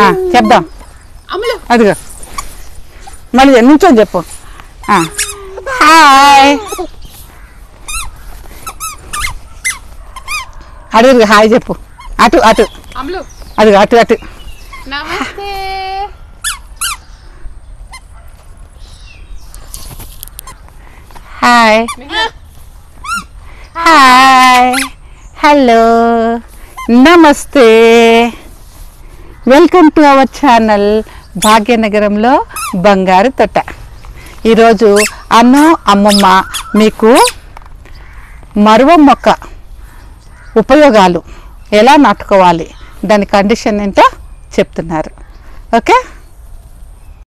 ఆ, చెప్దాం. అదిగో. మళ్ళీ నుంచొని చెప్పు. హాయ్. అడుగు హాయ్ చెప్పు. అటు అటు. అదిగో అటు అటు. హాయ్. హాయ్. హలో. నమస్తే. వెల్కమ్ టు అవర్ ఛానల్ భాగ్యనగరంలో బంగారు తొట్ట ఈరోజు అన్ను అమ్మమ్మ మీకు మరువ మొక్క ఉపయోగాలు ఎలా నాటుకోవాలి దాని కండిషన్ ఏంటో చెప్తున్నారు. ఓకే?